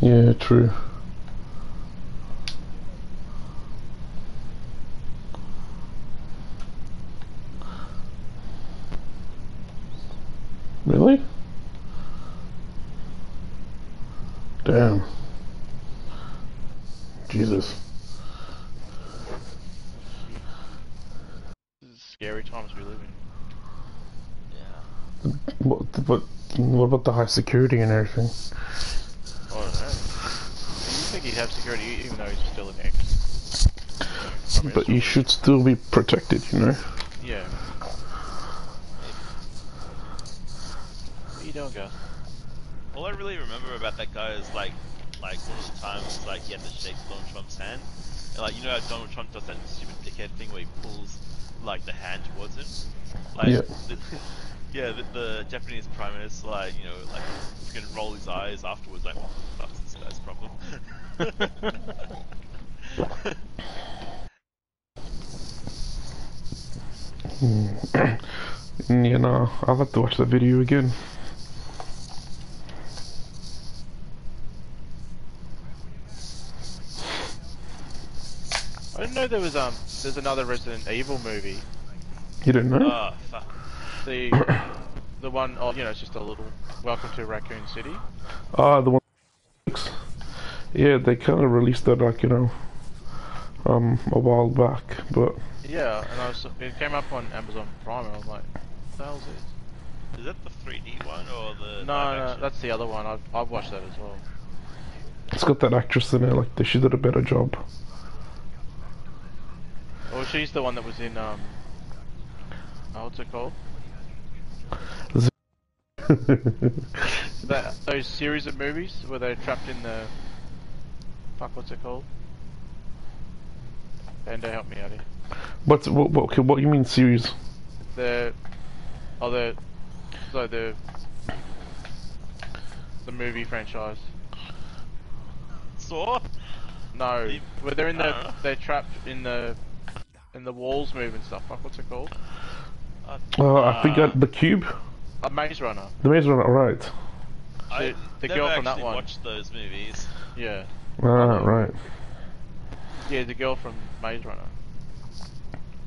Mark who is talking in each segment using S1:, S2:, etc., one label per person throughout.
S1: Yeah, true. Really? Damn. Jesus.
S2: This is scary times we live in.
S3: Yeah.
S1: What, what, what about the high security and everything?
S2: I don't know. You think he'd have security even though he's still an ex? I mean,
S1: But you should still be protected, you know?
S2: Yeah. What are you doing, Gus?
S3: All I really remember about that guy is like, like one of the times like he had to shake Donald Trump's hand, and like you know how Donald Trump does that stupid dickhead thing where he pulls like the hand towards him. Like,
S1: Yeah.
S3: The, yeah, the, the Japanese prime minister like you know like freaking roll his eyes afterwards like, what the fuck's this guy's problem?
S1: Yeah, no, I'll have to watch that video again.
S2: I didn't know there was um there's another Resident Evil movie.
S1: You didn't know?
S3: oh fuck.
S2: The the one oh you know it's just a little Welcome to Raccoon City.
S1: Ah, the one. Yeah, they kind of released that, like, you know, um, a while back, but
S2: Yeah, and I was it came up on Amazon Prime and I was like, what the hell is this?
S3: Is that the 3D one or the?
S2: No, no, that's the other one. I've, I've watched that as well.
S1: it's got that actress in it, like, she did a better job.
S2: Well, she's the one that was in um. Oh, what's it called? That those series of movies where they're trapped in the. Fuck, what's it called? Bando, help me out here.
S1: What's, what, what, okay, what you mean series?
S2: The. Oh, the. So the. The movie franchise.
S3: Saw?
S2: No,
S3: The-
S2: where they're in the.
S3: don't.
S2: They're trapped in the. In the walls moving stuff. Fuck, what's it called?
S3: Uh,
S1: Oh, I
S3: uh,
S1: forgot the cube?
S2: A Maze Runner.
S1: The Maze Runner, right.
S3: I
S2: The- the
S3: never
S2: girl from that
S3: actually
S2: one.
S3: watched those movies.
S2: Yeah.
S1: Ah, right.
S2: Yeah, the girl from Maze Runner.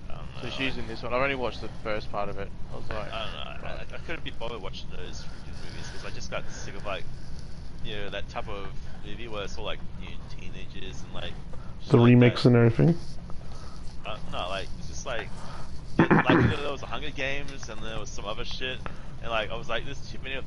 S3: I don't know.
S2: So she's in this one. I've only watched the first part of it. I was like,
S3: I don't know. I, I couldn't be bothered watching those freaking movies because I just got sick of like, you know, that type of movie where it's all like you know, teenagers and like. shit
S1: The
S3: like
S1: remakes
S3: that.
S1: and everything.
S3: Uh, no, like it's just like, like you know, there was Hunger Games and there was some other shit, and like I was like, there's too many of